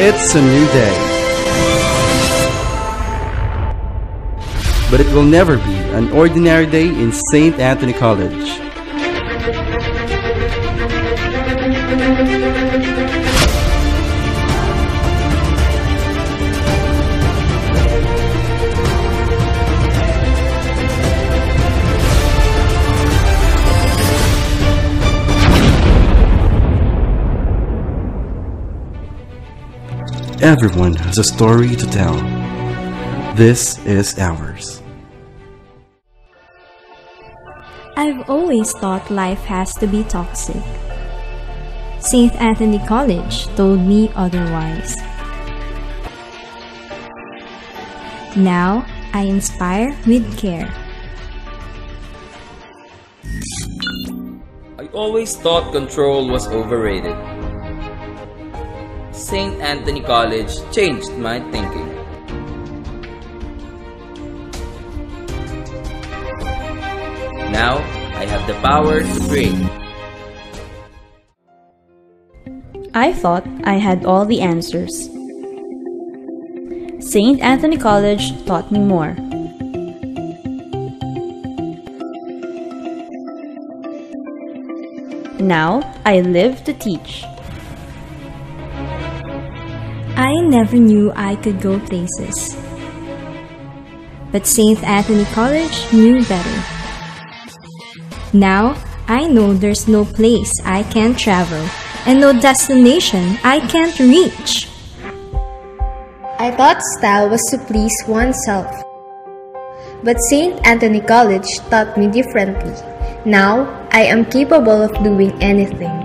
It's a new day. But it will never be an ordinary day in St. Anthony College. Everyone has a story to tell. This is ours. I've always thought life has to be toxic. St. Anthony College told me otherwise. Now, I inspire with care. I always thought control was overrated. St. Anthony College changed my thinking. Now, I have the power to create. I thought I had all the answers. St. Anthony College taught me more. Now, I live to teach. I never knew I could go places. But St. Anthony College knew better. Now, I know there's no place I can't travel and no destination I can't reach. I thought style was to please oneself. But St. Anthony College taught me differently. Now, I am capable of doing anything.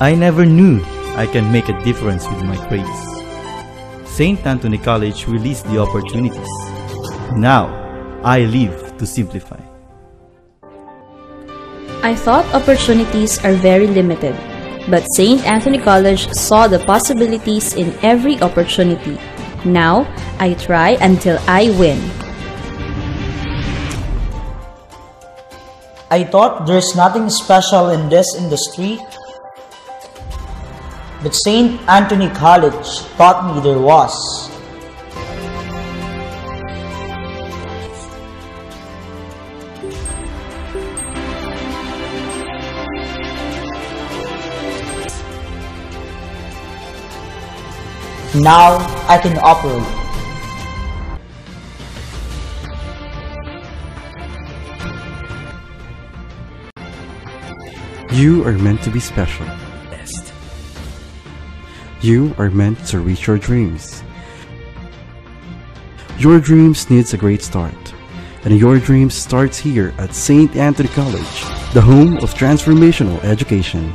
I never knew I can make a difference with my grades. St. Anthony College released the opportunities. Now, I live to simplify. I thought opportunities are very limited, but St. Anthony College saw the possibilities in every opportunity. Now, I try until I win. I thought there's nothing special in this industry, but St. Anthony College taught me there was. Now I can operate. You are meant to be special. You are meant to reach your dreams. Your dreams needs a great start. And your dreams starts here at St. Anthony College, the home of transformational education.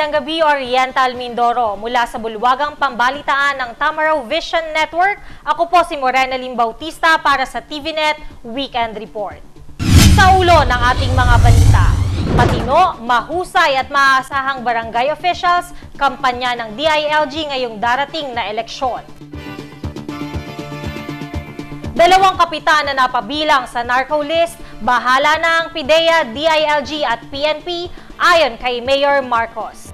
Magandang gabi, Oriental Mindoro. Mula sa bulwagang pambalitaan ng Tamaraw Vision Network, ako po si Morena Lim Bautista para sa TVNet Weekend Report. Sa ulo ng ating mga balita, matino, mahusay at maaasahang barangay officials, kampanya ng DILG ngayong darating na eleksyon. Dalawang kapitan na napabilang sa narco list, bahala na ang PIDEA, DILG at PNP ayon kay Mayor Marcos.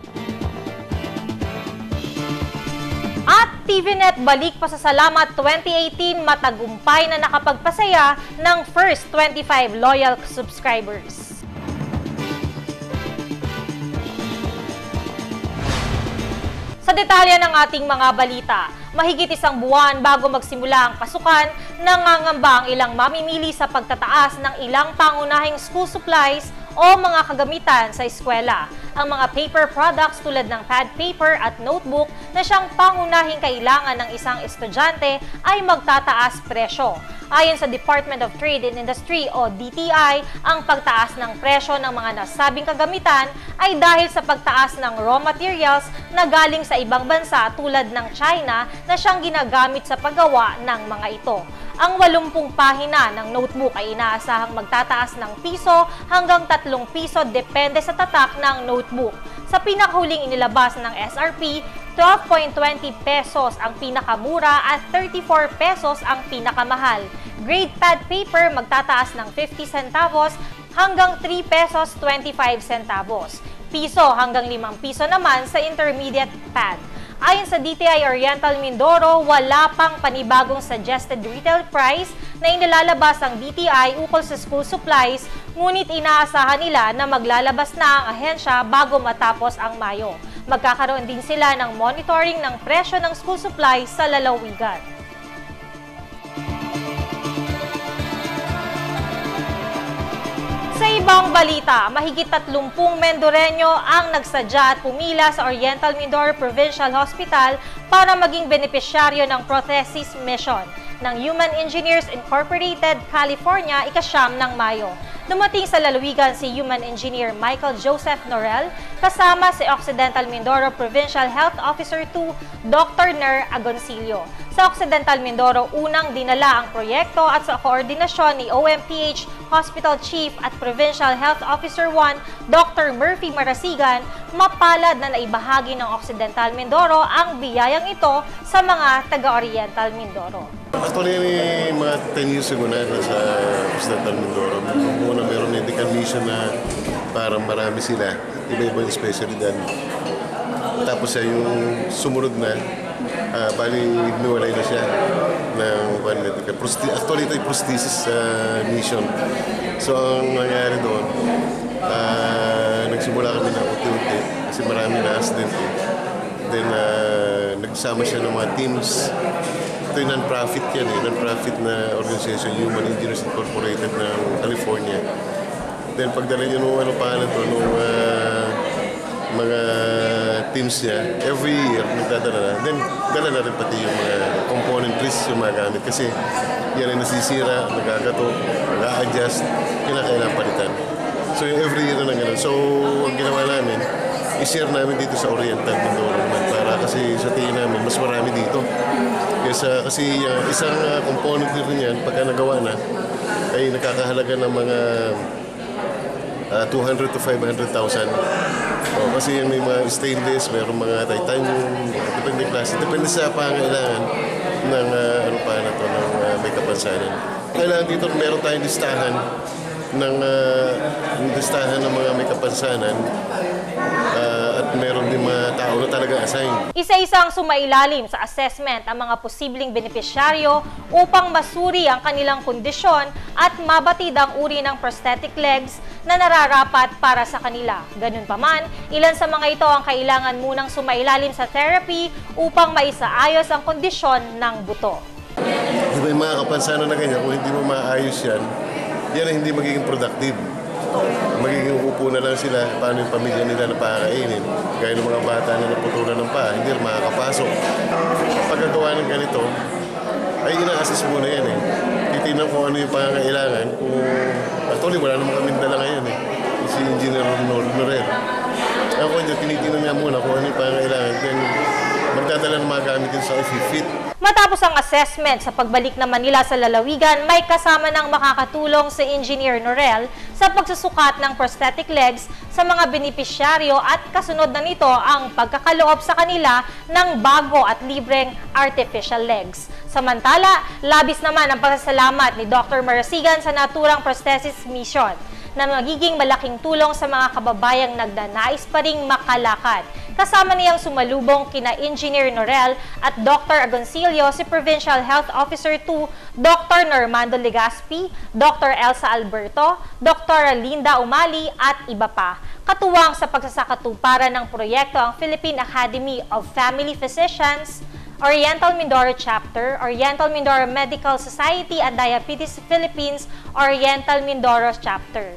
At TVNet balik pa sa Salamat 2018 matagumpay na nakapagpasaya ng first 25 loyal subscribers. Sa detalye ng ating mga balita, mahigit isang buwan bago magsimula ang pasukan, nangangamba ang ilang mamimili sa pagtataas ng ilang pangunahing school supplies o mga kagamitan sa eskwela. Ang mga paper products tulad ng pad paper at notebook na siyang pangunahing kailangan ng isang estudyante ay magtataas presyo. Ayon sa Department of Trade and Industry o DTI, ang pagtaas ng presyo ng mga nasabing kagamitan ay dahil sa pagtaas ng raw materials na galing sa ibang bansa tulad ng China na siyang ginagamit sa paggawa ng mga ito. Ang 80 pahina ng notebook ay inaasahang magtataas ng piso hanggang 3 piso depende sa tatak ng notebook. Sa pinakahuling inilabas ng SRP, 12.20 pesos ang pinakamura at 34 pesos ang pinakamahal. Grade pad paper magtataas ng 50 centavos hanggang 3 pesos 25 centavos. Piso hanggang 5 piso naman sa intermediate pad. Ayon sa DTI Oriental Mindoro, wala pang panibagong suggested retail price na inilalabas ang DTI ukol sa school supplies, ngunit inaasahan nila na maglalabas na ang ahensya bago matapos ang Mayo. Magkakaroon din sila ng monitoring ng presyo ng school supplies sa lalawigan. Sa ibang balita, mahigit 30 Mendoreño ang nagsadya at pumila sa Oriental Mindoro Provincial Hospital para maging benepisyaryo ng Prothesis Mission ng Human Engineers Incorporated, California, ikasyam ng Mayo. Dumating sa lalawigan si Human Engineer Michael Joseph Norel kasama si Occidental Mindoro Provincial Health Officer 2, Dr. Ner Agoncillo. Sa Occidental Mindoro, unang dinala ang proyekto at sa koordinasyon ni OMPH Hospital Chief at Provincial Health Officer 1, Dr. Murphy Marasigan, mapalad na naibahagi ng Occidental Mindoro ang biyayang ito sa mga taga-Oriental Mindoro. Actually, mga 10 years ago na sa Occidental Mindoro, muna meron medical mission na parang marami sila, iba-iba yung specialidad. Tapos ay yung sumunod na, uh, bali nuwalay na siya ng one medical. Prosti actually, ito yung prosthesis uh, mission. So, ang nangyari doon, uh, nagsimula kami na unti-unti kasi marami na accident eh. Then, uh, nagsama siya ng mga teams ito yung non-profit yan eh, non-profit na organization, Human Engineers Incorporated ng California. Then pagdala niya nung ano pangalan to, nung uh, mga teams niya, every year nagdadala na. Then dala na rin pati yung mga component list yung mga gamit kasi yan ay nasisira, nagagato, nag-a-adjust, kinakailangan palitan. So yung every year na ganun. So ang ginawa namin, i-share namin dito sa Oriental Mindoro para kasi sa tingin namin mas marami dito. Kesa, kasi uh, isang uh, component din yan, pagka nagawa na, ay nakakahalaga ng mga uh, 200 to 500,000. Oh, kasi may mga stainless, mayroong mga titanium, depende klase. Depende sa pangailangan ng uh, ano pa na to, ng uh, may kapansanan. Kailangan dito meron tayong listahan ng uh, listahan ng mga may kapansanan uh, at meron din mga tao na talaga assign. Isa-isang sumailalim sa assessment ang mga posibleng benepisyaryo upang masuri ang kanilang kondisyon at mabatid ang uri ng prosthetic legs na nararapat para sa kanila. Ganun pa man, ilan sa mga ito ang kailangan munang sumailalim sa therapy upang maisaayos ang kondisyon ng buto. Di ba yung mga kapansanan na ganyan, kung hindi mo maayos yan, yan ay hindi magiging productive. Magiging upo na lang sila, paano yung pamilya nila na pakakainin. Gaya ng mga bata na naputulan ng paa, hindi makakapasok. Pagkagawa ng ganito, ay ina-assess muna yan eh. Titignan kung ano yung pangangailangan. Kung, actually, wala naman kami dala ngayon eh. Si Engineer Norel. Ako, tinitingnan niya muna kung ano yung pangangailangan. Then, magdadala ng mga gamit sa fit Matapos ang assessment sa pagbalik naman nila sa lalawigan, may kasama ng makakatulong si Engineer Norel sa pagsusukat ng prosthetic legs sa mga benepisyaryo at kasunod na nito ang pagkakaloob sa kanila ng bago at libreng artificial legs. Samantala, labis naman ang pasasalamat ni Dr. Marasigan sa naturang prosthesis mission na magiging malaking tulong sa mga kababayang nagdanais pa ring makalakad. Kasama niyang sumalubong kina Engineer Norel at Dr. Agoncillo si Provincial Health Officer 2, Dr. Normando Legaspi, Dr. Elsa Alberto, Dr. Linda Umali at iba pa. Katuwang sa pagsasakatuparan ng proyekto ang Philippine Academy of Family Physicians, Oriental Mindoro Chapter, Oriental Mindoro Medical Society at Diabetes Philippines, Oriental Mindoro Chapter.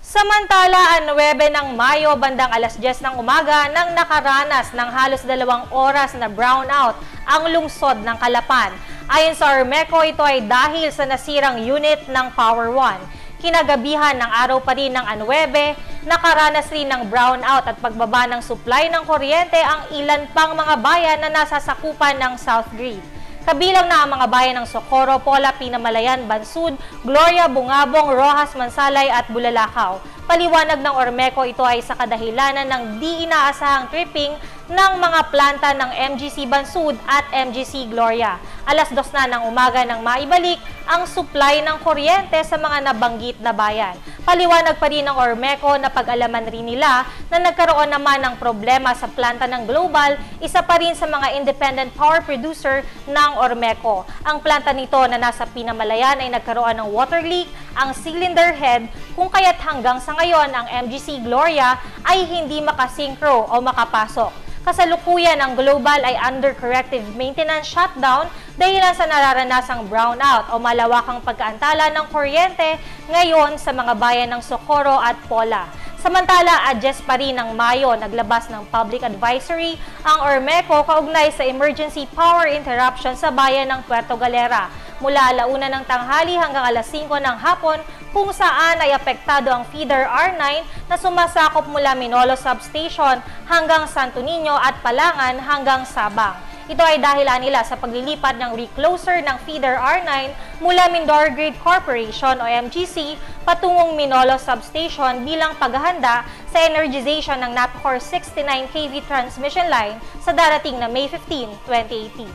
Samantala, ang 9 ng Mayo bandang alas 10 ng umaga nang nakaranas ng halos dalawang oras na brownout ang lungsod ng Kalapan. Ayon sa Ormeco, ito ay dahil sa nasirang unit ng Power 1. Kinagabihan ng araw pa rin ng Anuebe, nakaranas rin ng brownout at pagbaba ng supply ng kuryente ang ilan pang mga bayan na nasa sakupan ng South Grid. Kabilang na ang mga bayan ng Socorro, Pola, Pinamalayan, Bansud, Gloria, Bungabong, Rojas, Mansalay at Bulalakaw. Paliwanag ng Ormeco ito ay sa kadahilanan ng di inaasahang tripping ng mga planta ng MGC Bansud at MGC Gloria. Alas dos na ng umaga nang maibalik ang supply ng kuryente sa mga nabanggit na bayan. Paliwanag pa rin ng Ormeco na pag-alaman rin nila na nagkaroon naman ng problema sa planta ng Global, isa pa rin sa mga independent power producer ng Ormeco. Ang planta nito na nasa Pinamalayan ay nagkaroon ng water leak, ang cylinder head, kung kaya't hanggang sa ngayon ang MGC Gloria ay hindi makasinkro o makapasok. Kasalukuyan ang global ay under corrective maintenance shutdown dahilan sa nararanasang brownout o malawakang pagkaantala ng kuryente ngayon sa mga bayan ng Socorro at Pola. Samantala, adjust pa rin ng Mayo, naglabas ng public advisory ang Ormeco kaugnay sa emergency power interruption sa bayan ng Puerto Galera mula alauna ng tanghali hanggang alas 5 ng hapon kung saan ay apektado ang feeder R9 na sumasakop mula Minolo Substation hanggang Santo Niño at Palangan hanggang Sabang. Ito ay dahilan nila sa paglilipat ng recloser ng feeder R9 mula Mindoro Grid Corporation o MGC patungong Minolo Substation bilang paghahanda sa energization ng NAPCOR 69 kV transmission line sa darating na May 15, 2018.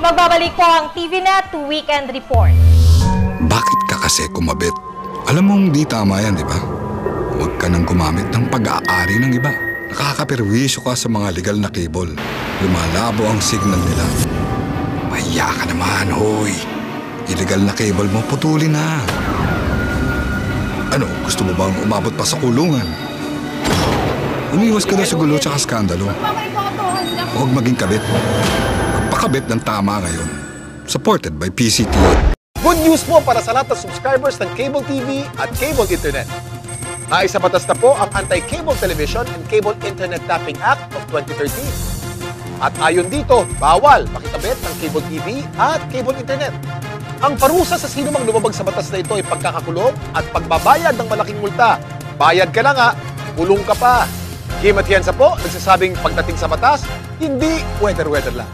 Magbabalik po ang TVNet Weekend Report. Bakit ka kasi kumabit? Alam mong di tama yan, di ba? Huwag ka nang gumamit ng pag-aari ng iba. Nakakaperwisyo ka sa mga legal na cable. Lumalabo ang signal nila. Mahiya ka naman, hoy. Illegal na cable mo, putulin na. Ano, gusto mo bang umabot pa sa kulungan? Umiwas ka na sa gulo tsaka skandalo. Huwag maging kabit. Magpakabit ng tama ngayon. Supported by PCT. Good news po para sa lahat ng subscribers ng Cable TV at Cable Internet. Naisa batas na po ang Anti-Cable Television and Cable Internet Tapping Act of 2013. At ayon dito, bawal makitabit ng cable TV at cable internet. Ang parusa sa sino mang lumabag sa batas na ito ay pagkakakulong at pagbabayad ng malaking multa. Bayad ka na nga, kulong ka pa. Kim at Hiensa po, nagsasabing pagdating sa batas, hindi weather-weather lang.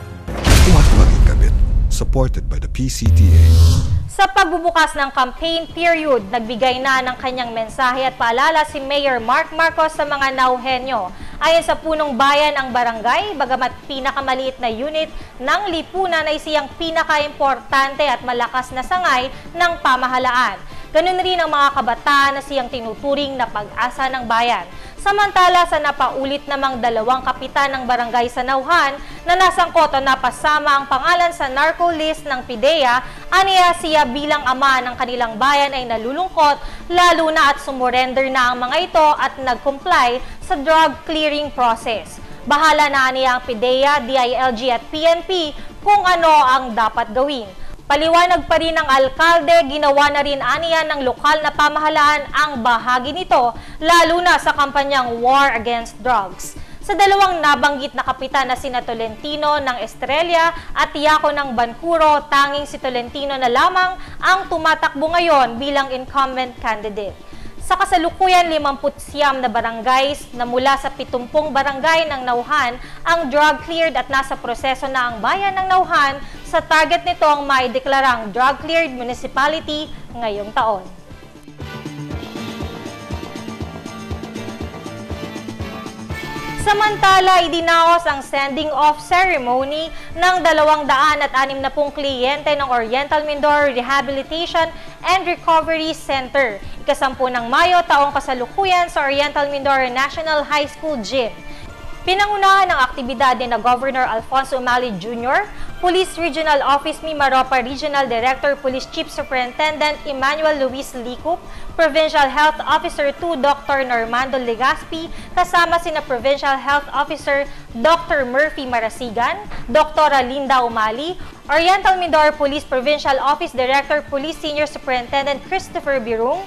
Huwag maging kabit. Supported by the PCTA. Sa pagbubukas ng campaign period, nagbigay na ng kanyang mensahe at paalala si Mayor Mark Marcos sa mga nauhenyo. Ayon sa punong bayan ang barangay, bagamat pinakamaliit na unit ng lipunan ay siyang pinakaimportante at malakas na sangay ng pamahalaan. Ganun rin ang mga kabataan na siyang tinuturing na pag-asa ng bayan. Samantala sa napaulit namang dalawang kapitan ng barangay sa Nauhan na nasangkot o napasama ang pangalan sa narco list ng PIDEA, aniya siya bilang ama ng kanilang bayan ay nalulungkot lalo na at sumurrender na ang mga ito at nag-comply sa drug clearing process. Bahala na niya ang PIDEA, DILG at PNP kung ano ang dapat gawin. Paliwanag pa rin ng alkalde, ginawa na rin aniya ng lokal na pamahalaan ang bahagi nito, lalo na sa kampanyang War Against Drugs. Sa dalawang nabanggit na kapitan na sina Tolentino ng Estrella at Tiaco ng Bancuro, tanging si Tolentino na lamang ang tumatakbo ngayon bilang incumbent candidate. Sa kasalukuyan, 50 na barangays na mula sa 70 barangay ng Nauhan ang drug cleared at nasa proseso na ang bayan ng Nauhan sa target nito ang maideklarang drug cleared municipality ngayong taon. Samantala, idinaos ang sending off ceremony ng 260 kliyente ng Oriental Mindoro Rehabilitation and Recovery Center. Ikasampu ng Mayo, taong kasalukuyan sa Oriental Mindoro National High School Gym. Pinangunahan ng aktibidad ni Governor Alfonso Umali Jr., Police Regional Office Mimaropa Regional Director Police Chief Superintendent Emmanuel Luis Licup, Provincial Health Officer 2 Dr. Normando Legaspi, kasama sina Provincial Health Officer Dr. Murphy Marasigan, Dr. Linda Umali, Oriental Mindoro Police Provincial Office Director Police Senior Superintendent Christopher Birung,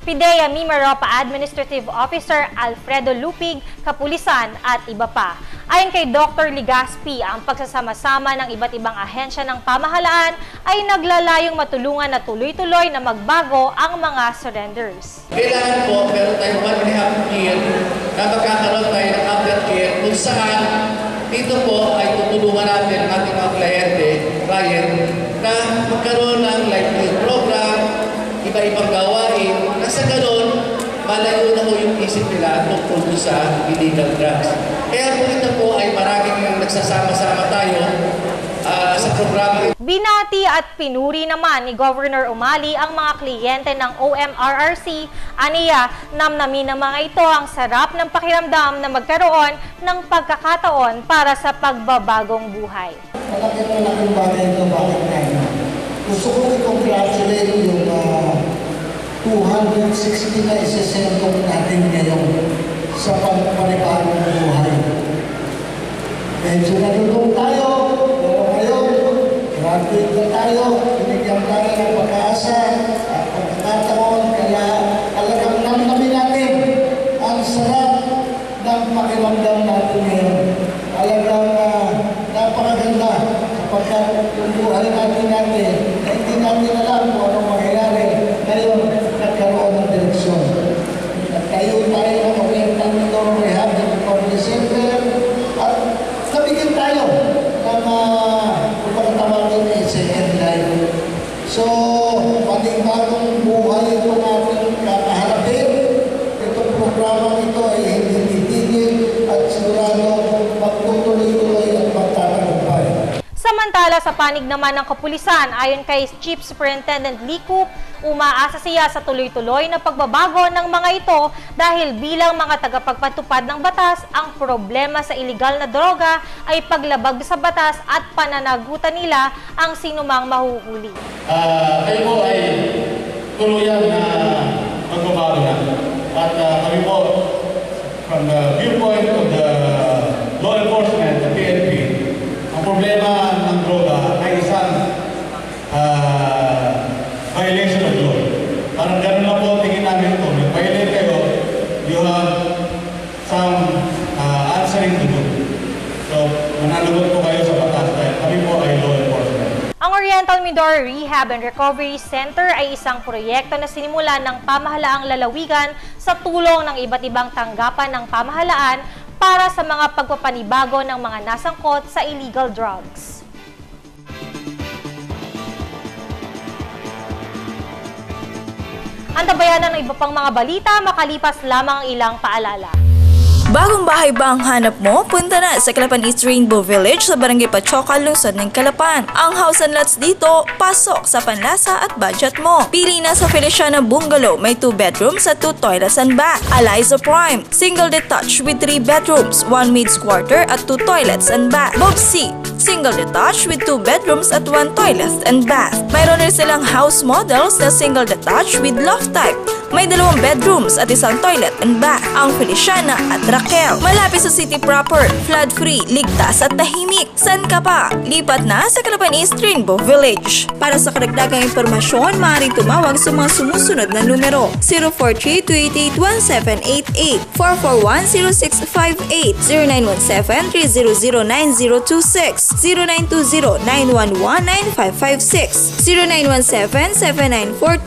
PIDEA Mimaropa Administrative Officer Alfredo Lupig, Kapulisan at iba pa. Ayon kay Dr. Ligaspi, ang pagsasama-sama ng iba't ibang ahensya ng pamahalaan ay naglalayong matulungan na tuloy-tuloy na magbago ang mga surrenders. Kailangan po meron tayong one and a half year na magkakaroon tayo ng aftercare kung saan dito po ay tutulungan natin ang ating mga kliyente, client, na magkaroon ng livelihood program, iba-ibang gawain, na sa ganun, malayo na po yung isip nila tungkol sa illegal drugs. Kaya po ito po ay maraming nagsasama-sama tayo uh, sa programa. Binati at pinuri naman ni Governor Umali ang mga kliyente ng OMRRC. Aniya, namnamin ng mga ito ang sarap ng pakiramdam na magkaroon ng pagkakataon para sa pagbabagong buhay. Malaki na laking bagay ito, bakit na Gusto ko i-congratulate yung 260 na isesentong natin ngayon sa pagpanibagong buhay. Medyo natulong tayo, pero ngayon, graduate na tayo, binigyan tayo ng pag-aasa at pagkakataon, kaya talagang namnamin natin ang sarap ng pakiramdam natin ngayon. Talagang uh, napakaganda sapagkat yung buhay natin natin na hindi natin alam kung anong mangyayari. Ngayon, nagkaroon ng direksyon. Nagtayo tayo ng Oriental Mindoro Rehab Recovery Center at nabigyan tayo ng uh, pagkatawagin ay second life. So, panibagong buhay ito natin kakaharapin. Itong programa ito ay hindi titigil at sigurado magtutuloy-tuloy at magtatagumpay. Samantala sa panig naman ng kapulisan, ayon kay Chief Superintendent Liku, umaasa siya sa tuloy-tuloy na pagbabago ng mga ito dahil bilang mga tagapagpatupad ng batas, ang problema sa ilegal na droga ay paglabag sa batas at pananagutan nila ang sinumang mahuhuli. Uh, kayo po ay tuluyan na magbabago na. At uh, kami po, from the viewpoint of the law enforcement, the PNP, ang problema ng droga ay isang uh, violation of law. Parang ganun lang po tingin namin ito. May violate kayo, you have some uh, answering to do. So, mananagot po kayo sa batas dahil kami po ay law enforcement. Ang Mindoro Rehab and Recovery Center ay isang proyekto na sinimulan ng pamahalaang lalawigan sa tulong ng iba't ibang tanggapan ng pamahalaan para sa mga pagpapanibago ng mga nasangkot sa illegal drugs. Antabayanan ng iba pang mga balita makalipas lamang ilang paalala. Bagong bahay ba ang hanap mo? Punta na sa Calapan East Rainbow Village sa Barangay Pachoca, lungsod ng Calapan. Ang house and lots dito, pasok sa panlasa at budget mo. Pili na sa Feliciana Bungalow, may 2 bedrooms at 2 toilets and bath. Eliza Prime, single detached with 3 bedrooms, 1 maids quarter at 2 toilets and bath. Bob C, single detached with 2 bedrooms at 1 toilet and bath. Mayroon rin silang house models na single detached with loft type. May dalawang bedrooms at isang toilet and bath. Ang Feliciana at Raquel. Malapit sa city proper, flood-free, ligtas at tahimik. San ka pa? Lipat na sa Calapan East Rainbow Village. Para sa karagdagang impormasyon, maaaring tumawag sa mga sumusunod na numero 043-288-1788, 441-0658, 0917-300-9026, 0920-911-9556,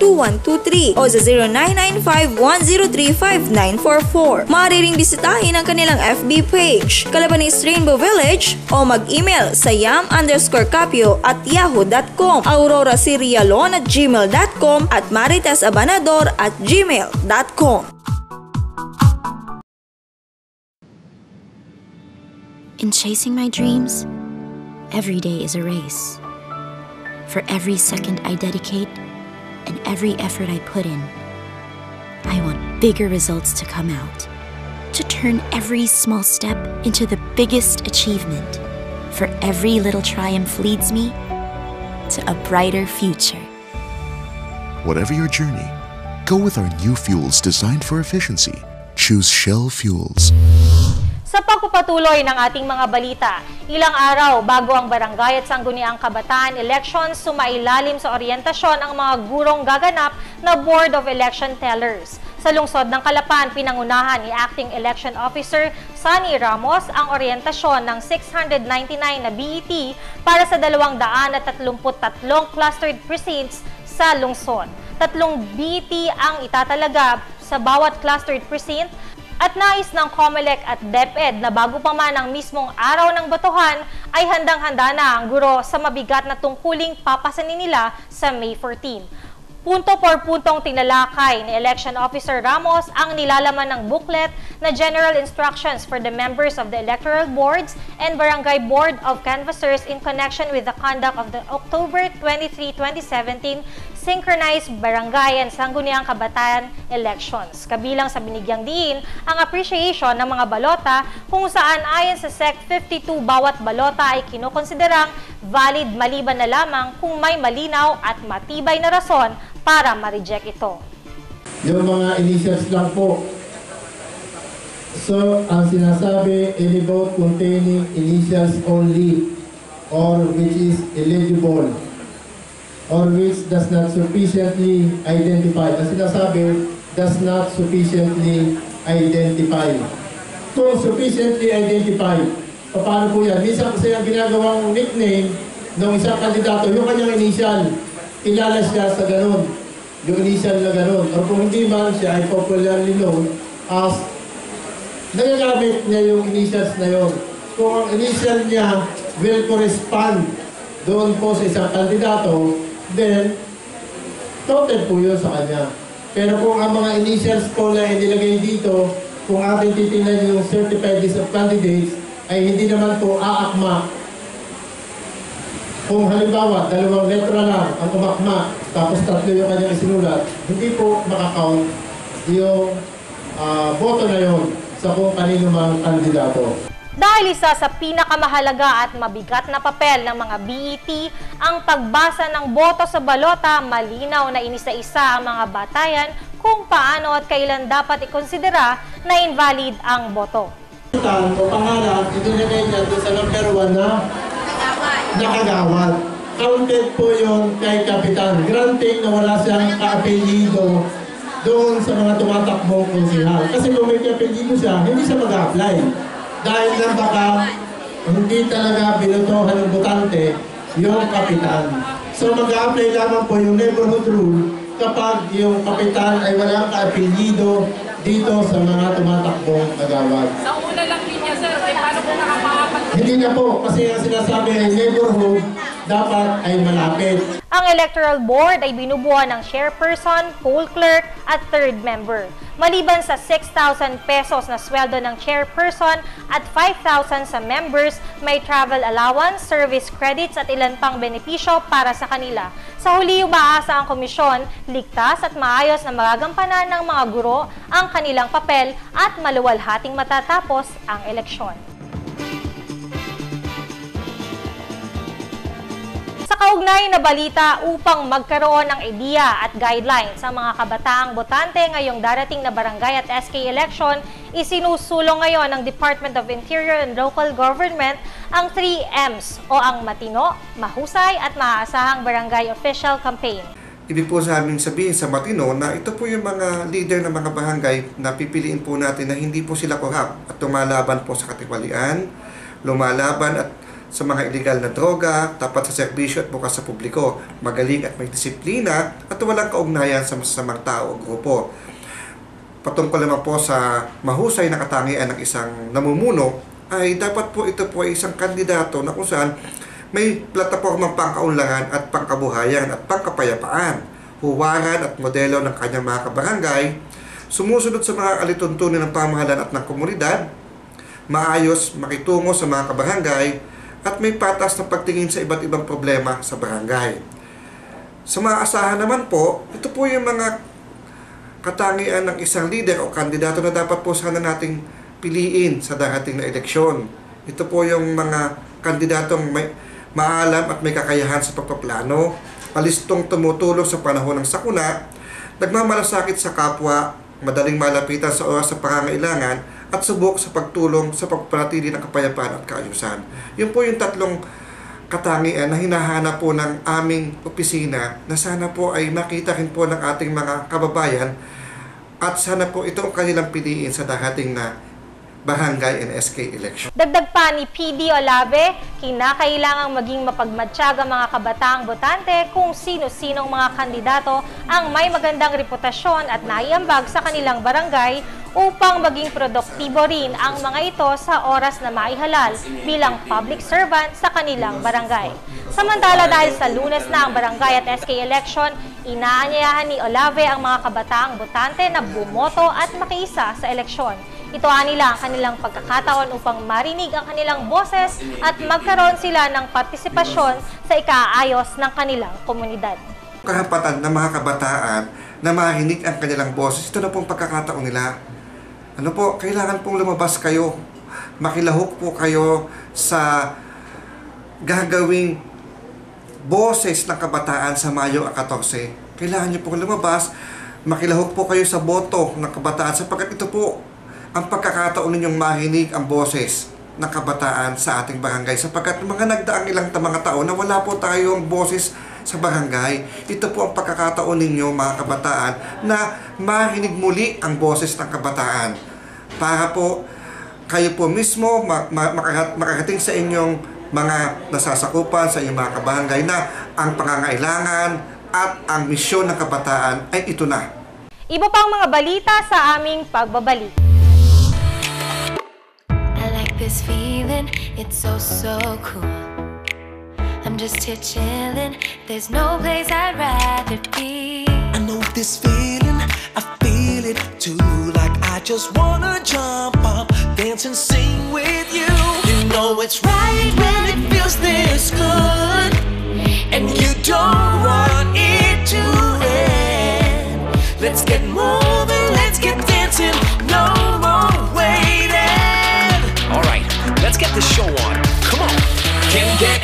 0917-794-2123 o sa 0995-103-5944. Maaari ring bisitahin ang kanilang FB page, Calabanis Rainbow Village o mag-email sa yam underscore capio at yahoo.com, aurora sirialon at gmail.com at abanador at gmail.com. In chasing my dreams, every day is a race. For every second I dedicate and every effort I put in, I want bigger results to come out. To turn every small step into the biggest achievement. For every little triumph leads me to a brighter future. Whatever your journey, go with our new fuels designed for efficiency. Choose Shell Fuels. Sa pagpapatuloy ng ating mga balita, ilang araw bago ang barangay at sangguniang kabataan elections, sumailalim sa orientasyon ang mga gurong gaganap na Board of Election Tellers. Sa lungsod ng Kalapan, pinangunahan ni Acting Election Officer Sunny Ramos ang orientasyon ng 699 na BET para sa 233 clustered precincts sa lungsod. Tatlong BET ang itatalaga sa bawat clustered precinct at nais ng COMELEC at DepEd na bago pa man ang mismong araw ng botohan ay handang-handa na ang guro sa mabigat na tungkuling papasanin nila sa May 14. Punto por puntong tinalakay ni Election Officer Ramos ang nilalaman ng booklet na General Instructions for the members of the Electoral Boards and Barangay Board of Canvassers in connection with the conduct of the October 23, 2017 synchronized barangay and sangguniang kabataan elections. Kabilang sa binigyang diin ang appreciation ng mga balota kung saan ayon sa SEC 52 bawat balota ay kinukonsiderang valid maliban na lamang kung may malinaw at matibay na rason para ma-reject ito. Yung mga initials lang po. So, ang sinasabi, any vote containing initials only or which is eligible or which does not sufficiently identify. Ang sinasabi, does not sufficiently identify. Kung sufficiently identify, paano po yan? Minsan kasi ang ginagawang nickname ng isang kandidato, yung kanyang initial, kilala siya sa ganun. Initial na ganun. O kung hindi man siya ay popularly known as nagagamit niya yung initials na yon. Kung ang initial niya will correspond doon po sa isang kandidato, then total po yun sa kanya. Pero kung ang mga initials po na inilagay dito, kung ating titingnan yung certified list of candidates, ay hindi naman po aakma. Kung halimbawa, dalawang letra lang ang umakma, tapos tatlo yung kanyang isinulat, hindi po makakount yung uh, boto na yon sa kung kanino mang kandidato. Dahil isa sa pinakamahalaga at mabigat na papel ng mga BET ang pagbasa ng boto sa balota, malinaw na inisa-isa ang mga batayan kung paano at kailan dapat ikonsidera na invalid ang boto. O pangalan, niya doon sa number 1 na nakagawad. Counted po yun kay Kapitan. Granting na wala siyang kaapelido doon sa mga tumatakbong konsihal. Kasi kung may kaapelido siya, hindi siya mag-apply dahil lang baka hindi talaga binutohan ng butante yung kapitan. So mag-a-apply lamang po yung neighborhood rule kapag yung kapitan ay walang kaapelyido dito sa mga tumatakbong agawad. Sa una lang din niya, sir. Eh, paano kung? Hindi na po, kasi ang sinasabi ay neighborhood, dapat ay malapit. Ang electoral board ay binubuo ng chairperson, poll clerk at third member. Maliban sa 6,000 pesos na sweldo ng chairperson at 5,000 sa members, may travel allowance, service credits at ilan pang benepisyo para sa kanila. Sa huli, umaasa ang komisyon, ligtas at maayos na magagampanan ng mga guro ang kanilang papel at maluwalhating matatapos ang eleksyon. Kaugnay na balita upang magkaroon ng ideya at guidelines sa mga kabataang botante ngayong darating na barangay at SK election, isinusulong ngayon ng Department of Interior and Local Government ang 3Ms o ang matino, mahusay at maaasahang barangay official campaign. Ibig po sa amin sabihin sa Matino na ito po yung mga leader ng mga barangay na pipiliin po natin na hindi po sila korap at lumalaban po sa katiwalian, lumalaban at sa mga illegal na droga, tapat sa serbisyo at bukas sa publiko, magaling at may disiplina at walang kaugnayan sa masasamang tao o grupo. Patungkol naman po sa mahusay na katangian ng isang namumuno, ay dapat po ito po ay isang kandidato na kung saan may platapormang pangkaunlangan at pangkabuhayan at pangkapayapaan, huwaran at modelo ng kanyang mga kabarangay, sumusunod sa mga alituntunin ng pamahalan at ng komunidad, maayos makitungo sa mga kabarangay, at may patas na pagtingin sa iba't ibang problema sa barangay. Sa mga asahan naman po, ito po yung mga katangian ng isang leader o kandidato na dapat po sana nating piliin sa darating na eleksyon. Ito po yung mga kandidatong may maalam at may kakayahan sa pagpaplano, palistong tumutulong sa panahon ng sakuna, nagmamalasakit sa kapwa, madaling malapitan sa oras sa pangangailangan, at subok sa pagtulong sa pagpanatili ng kapayapaan at kaayusan. Yun po yung tatlong katangian na hinahanap po ng aming opisina na sana po ay makita rin po ng ating mga kababayan at sana po ito ang kanilang piliin sa darating na barangay and SK election. Dagdag pa ni PD Olave, kinakailangang maging mapagmatsyag ang mga kabataang botante kung sino-sinong mga kandidato ang may magandang reputasyon at naiambag sa kanilang barangay upang maging produktibo rin ang mga ito sa oras na maihalal bilang public servant sa kanilang barangay. Samantala dahil sa lunes na ang barangay at SK election, inaanyayahan ni Olave ang mga kabataang botante na bumoto at makiisa sa eleksyon. Ito nila ang kanilang pagkakataon upang marinig ang kanilang boses at magkaroon sila ng partisipasyon sa ikaayos ng kanilang komunidad. Karapatan ng mga kabataan na mahinig ang kanilang boses, ito na pong pagkakataon nila. Ano po, kailangan pong lumabas kayo. Makilahok po kayo sa gagawing boses ng kabataan sa Mayo 14. Kailangan niyo pong lumabas, makilahok po kayo sa boto ng kabataan sapagkat ito po ang pagkakataon ninyong mahinig ang boses ng kabataan sa ating barangay sapagkat mga nagdaang ilang ta- mga taon na wala po tayong boses sa barangay. Ito po ang pagkakataon ninyo mga kabataan na mahinig muli ang boses ng kabataan para po kayo po mismo makarating sa inyong mga nasasakupan sa inyong mga kabarangay na ang pangangailangan at ang misyon ng kabataan ay ito na. Iba pang mga balita sa aming pagbabalik. This feeling, it's so, so cool. I'm just here chilling, there's no place I'd rather be. I know this feeling, I feel it too. Like I just wanna jump up, dance and sing with you. You know it's right when it feels this good, and you don't want it to end. Let's get moving, let's get dancing, no the show on. Come on. Can't get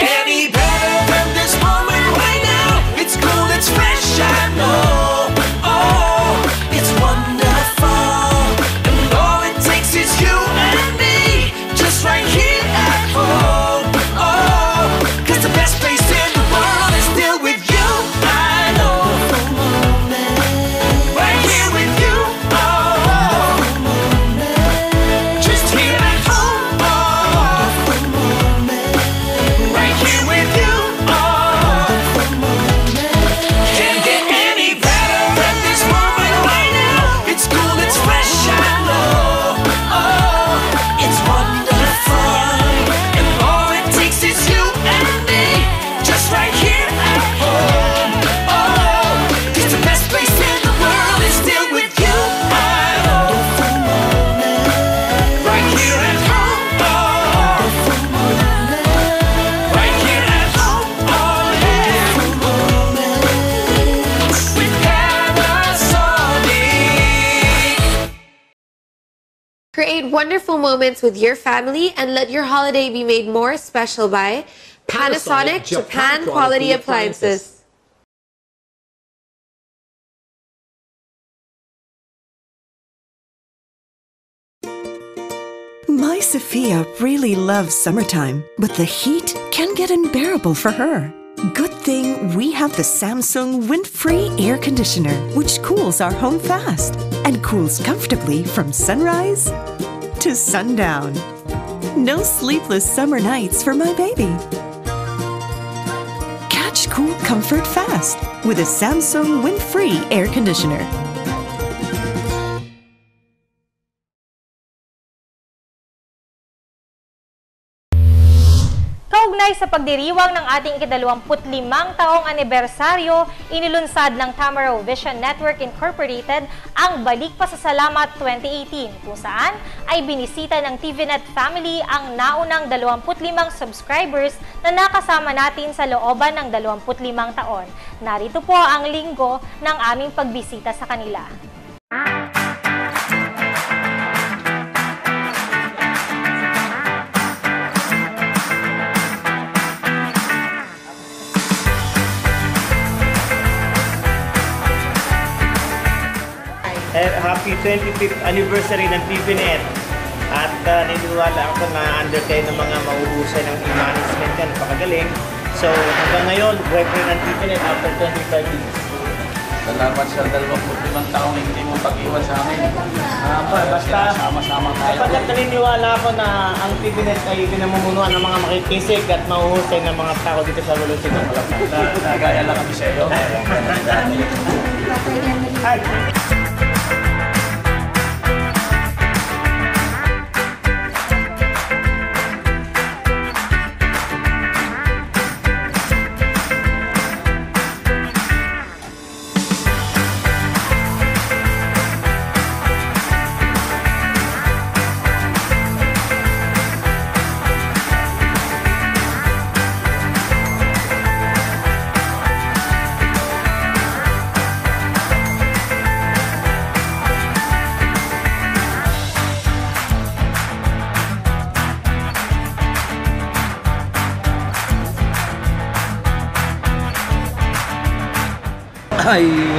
moments with your family and let your holiday be made more special by Panasonic, Japan, Quality Appliances. My Sophia really loves summertime, but the heat can get unbearable for her. Good thing we have the Samsung wind-free air conditioner, which cools our home fast and cools comfortably from sunrise to sundown. No sleepless summer nights for my baby. Catch cool comfort fast with a Samsung wind-free air conditioner. Kaugnay sa pagdiriwang ng ating ikidalawamputlimang taong anibersaryo, inilunsad ng Tamaro Vision Network Incorporated ang Balik Pasasalamat 2018 kung saan ay binisita ng TVNet family ang naunang 25 subscribers na nakasama natin sa looban ng 25 taon. Narito po ang linggo ng aming pagbisita sa kanila. Eh, happy 25th anniversary ng TVNet. uh, naniniwala ako na under kayo ng mga mahuhusay ng management yan, napakagaling. So hanggang ngayon, boyfriend ng TVNet after 25 years. Salamat sa 25 taong hindi mo pag-iwan sa amin. Pa- basta sama-sama tayo. Kapag naniniwala ako na ang TVNet ay pinamumunuan ng mga makikisig at mahuhusay ng mga tao dito sa Revolution ng Malapan. Nagaya lang kami sa iyo. ay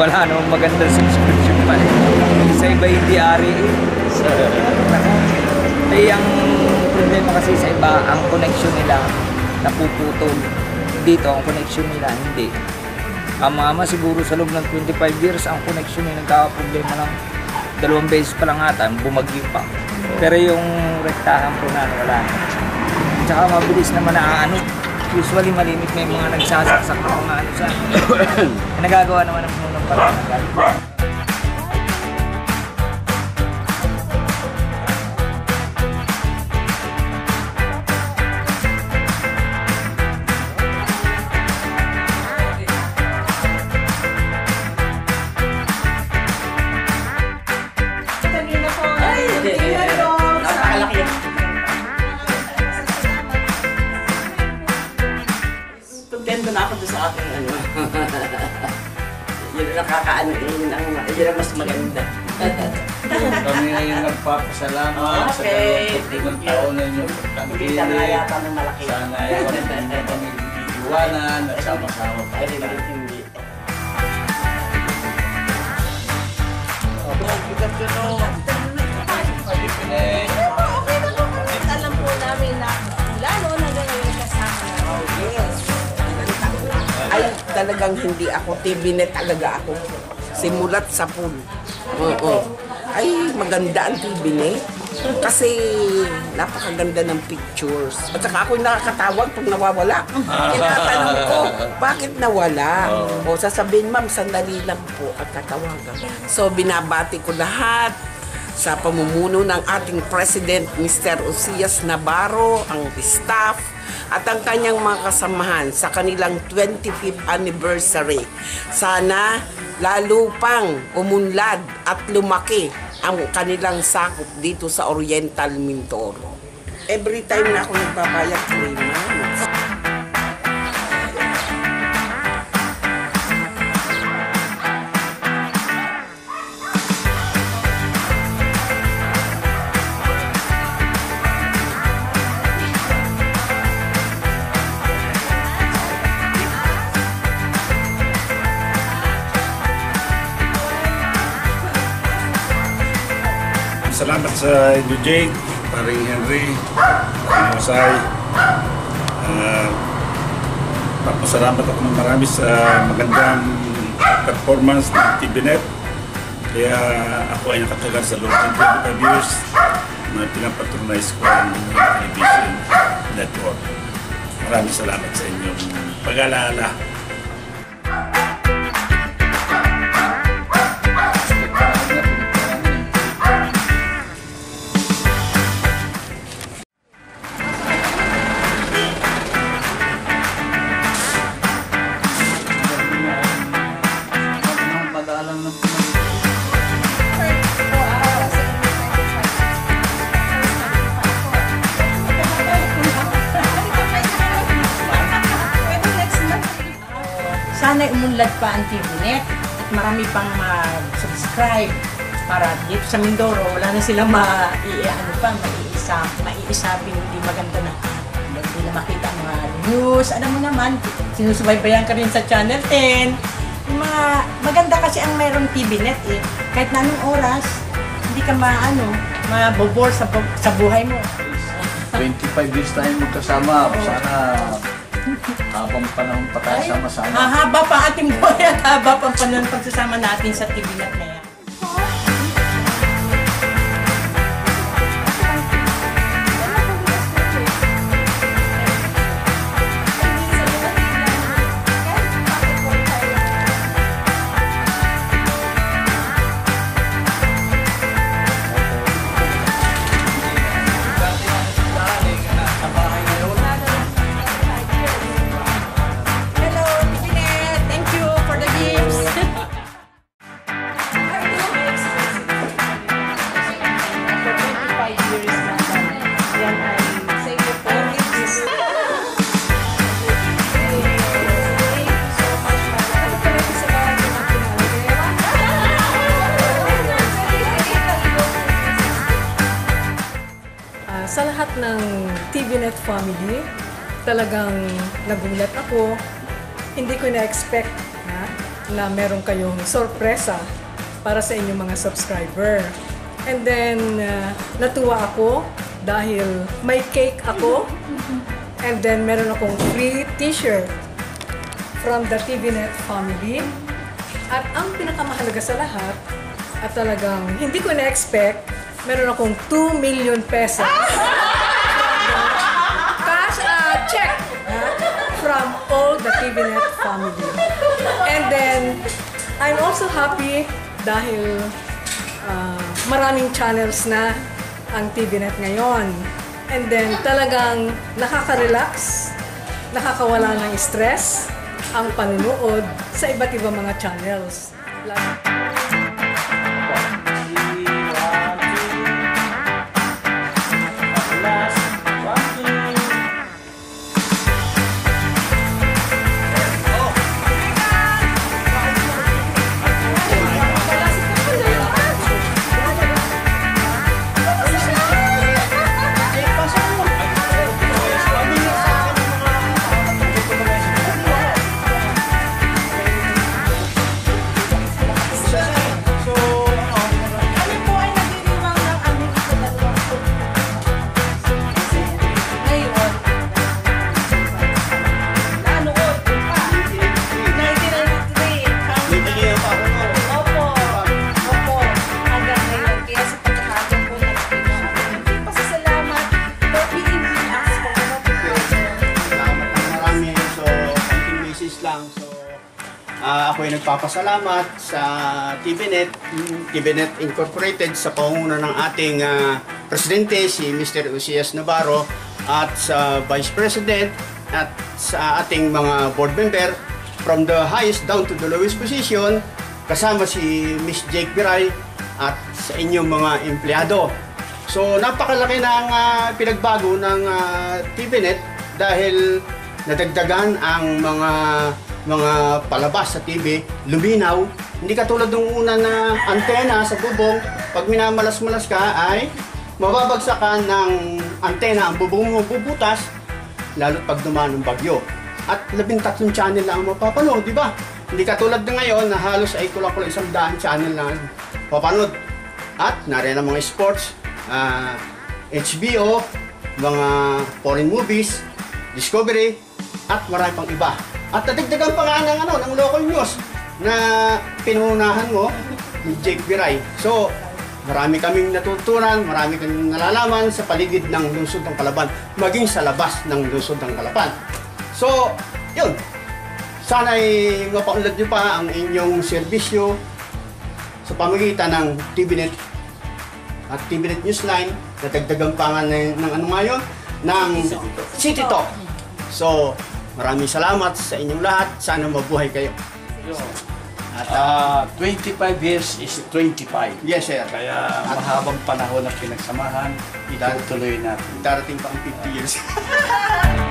wala namang magandang subscription pa eh. Sa iba hindi ari eh. Eh, ang problema kasi sa iba, ang connection nila napuputol. Dito, ang connection nila hindi. Ang mama siguro sa loob ng 25 years, ang connection nila nagkakaproblema ng dalawang beses pa lang ata, bumagyo pa. Pero yung rektahan po na, wala. Tsaka mabilis naman na ano, usually malimit may mga nagsasaksak ng mga ano sa nagagawa naman ng mga parang ako. TV net talaga ako. Simulat sa pool. Oo. Ay, maganda ang TV net. Kasi napakaganda ng pictures. At saka ako'y nakakatawag pag nawawala. Tinatanong ko, bakit nawala? O sasabihin, ma'am, sandali lang po at tatawagan. So, binabati ko lahat sa pamumuno ng ating President Mr. Osias Navarro, ang staff, at ang kanyang mga kasamahan sa kanilang 25th anniversary. Sana lalo pang umunlad at lumaki ang kanilang sakop dito sa Oriental Mindoro. Every time na ako nagbabayad, 3 Salamat sa inyo, Jake, paring Henry, Masay. Uh, papasalamat ako ng marami sa magandang performance ng TVNet. Kaya ako ay nakatagal sa loob ng 25 years na pinapatronize ko ang television network. Maraming salamat sa inyong pag-alaala. Sana umunlad pa ang TVNet at marami pang mag-subscribe para dito sa Mindoro, wala na silang ma ano pa, maiisa, maiisapin hindi maganda na hindi nila makita ang mga news. Alam mo naman, sinusubaybayan ka rin sa Channel 10. Yung mga, maganda kasi ang mayroong TVNet eh. Kahit na anong oras, hindi ka maano, mabobor sa, sa buhay mo. 25 years tayo magkasama. Sana habang panahon pa tayo sama-sama. Hahaba pa ating buhay at haba pa panahon pagsasama natin sa TV na sa lahat ng TVNet family, talagang nagulat ako. Hindi ko na-expect na, na meron kayong sorpresa para sa inyong mga subscriber. And then, ah, natuwa ako dahil may cake ako. And then, meron akong free t-shirt from the TVNet family. At ang pinakamahalaga sa lahat, at talagang hindi ko na-expect, meron akong 2 million pesos. Cash uh, check ha, from all the TVNet family. And then, I'm also happy dahil uh, maraming channels na ang TVNet ngayon. And then, talagang nakaka-relax, nakakawala ng stress ang panunood sa iba't ibang mga channels. Marami. Nagpapasalamat sa TVNet, TVNet Incorporated sa pangunguna ng ating ah, presidente, si Mr. Ucias Navarro, at sa Vice President, at sa ating mga board member, from the highest down to the lowest position, kasama si Miss Jake Biray, at sa inyong mga empleyado. So, napakalaki na ang ah, pinagbago ng ah, TVNet dahil nadagdagan ang mga mga palabas sa TV, luminaw. Hindi katulad ng una na antena sa bubong, pag minamalas-malas ka ay mababagsak ka ng antena, ang bubong mo bubutas, lalo't pag dumaan ng bagyo. At labing tatlong channel lang ang mapapanood, di ba? Hindi katulad na ngayon na halos ay kulang-kulang isang daan channel na mapapanood. At nariyan ang mga sports, ah, HBO, mga foreign movies, Discovery, at marami pang iba. At nadagdagan pa nga ng, ano, ng local news na pinunahan mo ni Jake Biray. So, marami kaming natutunan, marami kaming nalalaman sa paligid ng lungsod ng Kalaban, maging sa labas ng lungsod ng Kalaban. So, yun. Sana'y mapaunlad niyo pa ang inyong serbisyo sa pamagitan ng TVNet at TVNet Newsline, natagdagan pa nga ng, ng ano ngayon, ng City Talk. So, maraming salamat sa inyong lahat. Sana mabuhay kayo. At ah, 25 years is 25. Yes, sir. Kaya mahabang panahon na pinagsamahan, itutuloy natin. Darating pa ang 50 years.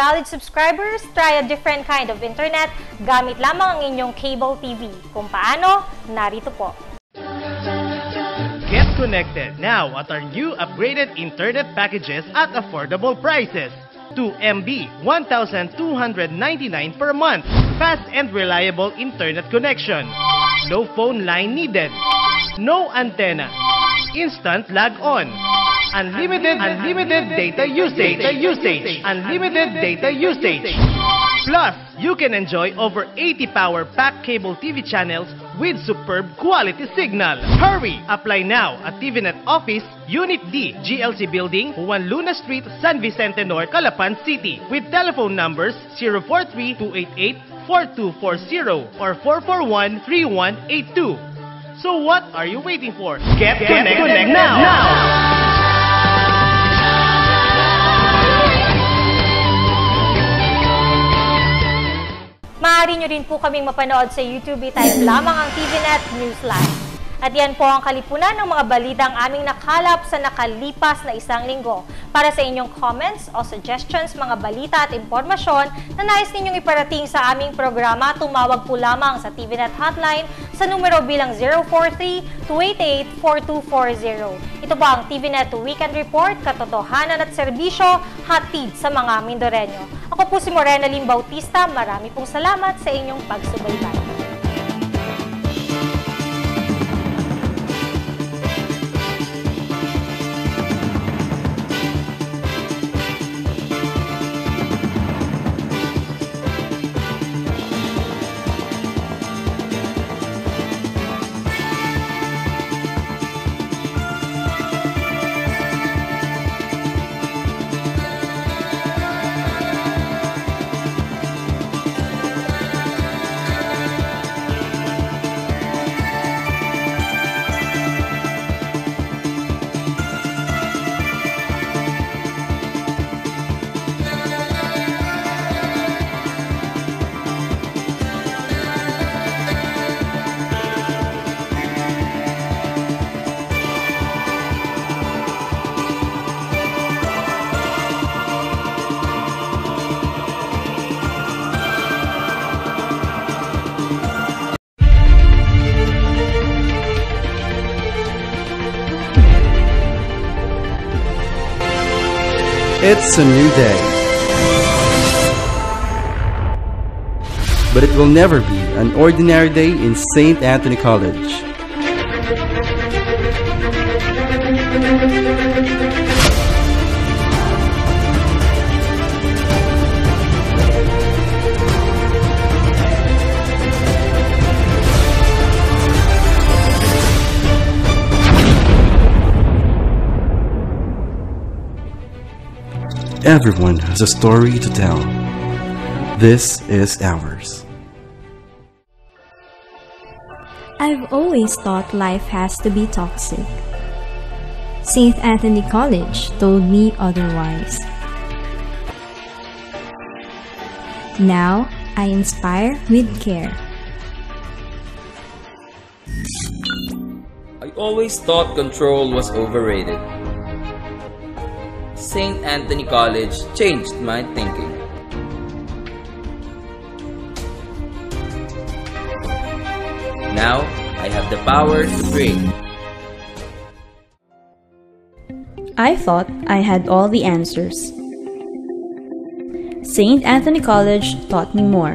valid subscribers, try a different kind of internet gamit lamang ang inyong cable TV. Kung paano, narito po. Get connected now at our new upgraded internet packages at affordable prices. 2 MB, 1,299 per month. Fast and reliable internet connection. No phone line needed. No antenna. Instant log on. Unlimited, unlimited data usage. Data usage. Unlimited data usage. Plus, you can enjoy over 80 power pack cable TV channels with superb quality signal. Hurry! Apply now at TVNet Office, Unit D, GLC Building, Juan Luna Street, San Vicente North, Calapan City. With telephone numbers 043-288-4240 or 441-3182. So what are you waiting for? Get, connected, connected now. now. Maaari nyo rin po kaming mapanood sa YouTube. Type lamang ang TVNet News Live. At yan po ang kalipunan ng mga balitang aming nakalap sa nakalipas na isang linggo. Para sa inyong comments o suggestions, mga balita at impormasyon na nais ninyong iparating sa aming programa, tumawag po lamang sa TVNet Hotline sa numero bilang 043-288-4240. Ito po ang TVNet Weekend Report, katotohanan at serbisyo, hatid sa mga Mindoreño. Ako po si Morena Lim Bautista. Marami pong salamat sa inyong pagsubaybay. It's a new day. But it will never be an ordinary day in St. Anthony College. Everyone has a story to tell. This is ours. I've always thought life has to be toxic. St. Anthony College told me otherwise. Now, I inspire with care. I always thought control was overrated. St. Anthony College changed my thinking. Now, I have the power to create. I thought I had all the answers. St. Anthony College taught me more.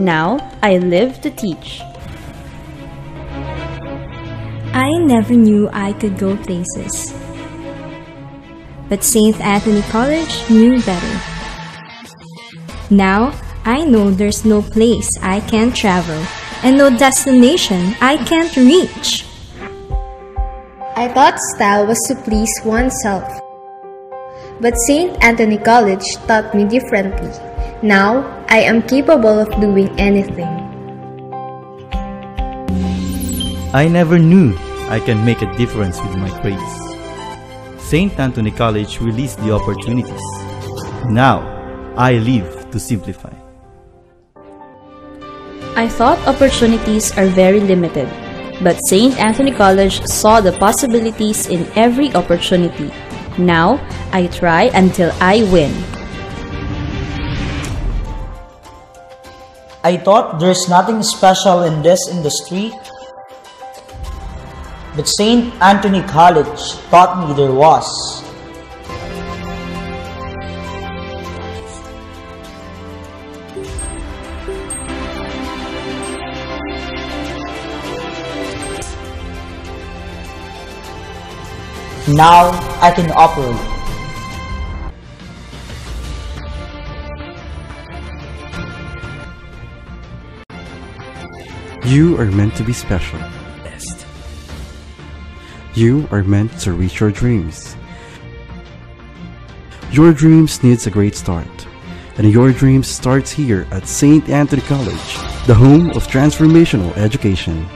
Now, I live to teach. I never knew I could go places. But St. Anthony College knew better. Now, I know there's no place I can't travel and no destination I can't reach. I thought style was to please oneself. But St. Anthony College taught me differently. Now, I am capable of doing anything. I never knew I can make a difference with my grades. St. Anthony College released the opportunities. Now, I live to simplify. I thought opportunities are very limited. But St. Anthony College saw the possibilities in every opportunity. Now, I try until I win. I thought there's nothing special in this industry, but St. Anthony College taught me there was. Now I can operate. You are meant to be special. You are meant to reach your dreams. Your dreams needs a great start. And your dreams starts here at St. Anthony College, the home of transformational education.